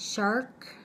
shark.